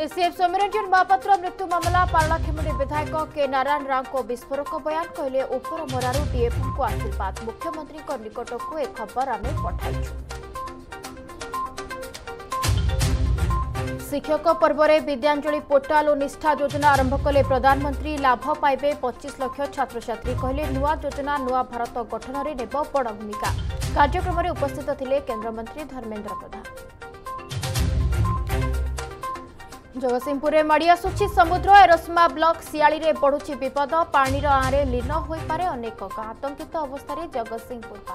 SF Soumyaranjan Mahapatra मृत्यु मामला पारलाखेमुंडी विधायक के नारायण राव विस्फोरक बयान कहले उपर मोरू डीएफओं को आशीर्वाद मुख्यमंत्री निकटको को एक खबर आम पठाई शिक्षक पर्वरे विद्याञ्जली पोर्टाल और निष्ठा योजना आरंभ कले प्रधानमन्त्री लाभ पाइबे पचिश लक्ष छात्रछात्री कहले नुआ योजना नुआ भारत गठन में नेब बड़ भूमिका कार्यक्रम में उपस्थित थे केन्द्रमंत्री धर्मेन्द्र प्रधान ଜଗତସିଂହପୁରରେ ମାଡ଼ି ଆସୁଛି ସମୁଦ୍ର ଏରସମା ବ୍ଲକ ଶିଆଳିରେ ବଢ଼ୁଛି ବିପଦ ପାଣିର ଆଁରେ ଲୀନ ହୋଇପାରେ ଅନେକ ଆତଙ୍କିତ ଅବସ୍ଥାରେ ଜଗତସିଂହପୁର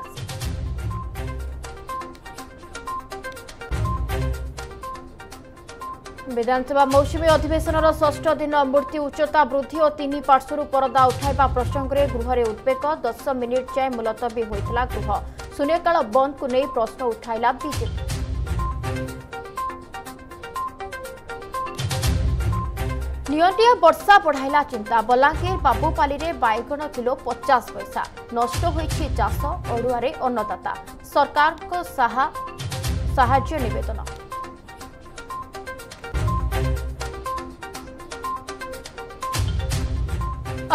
ବିଧାନସଭା ମୌସୁମୀ ଅଧିବେଶନର ଷଷ୍ଠ ଦିନ ମୂର୍ତ୍ତି ଉଚ୍ଚତା ବୃଦ୍ଧି ଓ ତିନି ପାର୍ଶ୍ୱରୁ ପରଦା ଉଠାଇବା ପ୍ରସଙ୍ଗରେ ଗୃହରେ ଉଦ୍ବେଗ ଦଶ ମିନିଟ୍ ଯାଏଁ ମୁଲତବୀ ହୋଇଥିଲା ଗୃହ ଶୂନ୍ୟକାଳ ବନ୍ଦକୁ ନେଇ ପ୍ରଶ୍ନ ଉଠାଇଲା ବିଜେପି নিয়টিয়া বর্ষা বড়াইলা চিন্তা বলাঙ্গীর বাবুপালি বাইগণ কিলো পচাশ পয়সা নষ্ট হয়েছে চাষ অড়ুয়ারে অন্নদাতা সরকার সাহায্য নিবেদন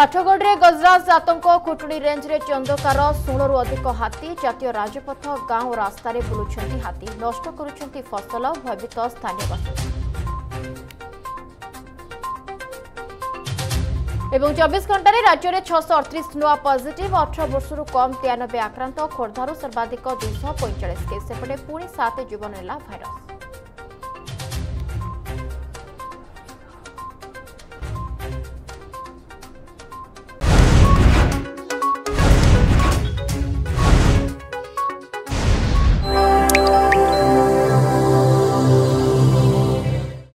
আঠগড়ে গজরাজ জাতঙ্ক কুটুড়ি রেঞ্জে চন্দকার ষোলর অধিক হাতি জাতীয় রাজপথ গাঁ ও রাস্তায় বুলুচ্ছেন হাতি নষ্ট করছেন ফসল ভয়ভীত স্থানীয় বাসিন্দা এবং চব্বিশ ঘণ্টার রাজ্যের ছশো অড়তিশ নূয়া পজিটিভ অঠর বর্ষর কম তেয়ানবে আক্রান্ত খোর্ধার সর্বাধিক দুইশ পঁয়চাশ কেস সেপটে পুঁ সাত জীবন নেলা ভাইরস